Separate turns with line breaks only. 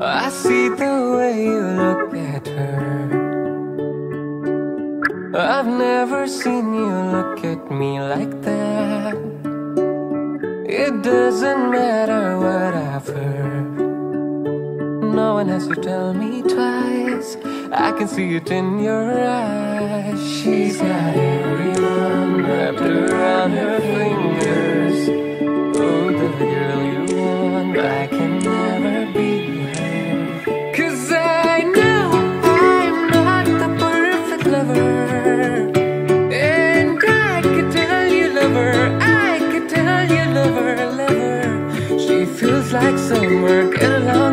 I see the way you look at her. I've never seen you look at me like that. It doesn't matter what I've heard. No one has to tell me twice. I can see it in your eyes. She's got everyone like some work alone.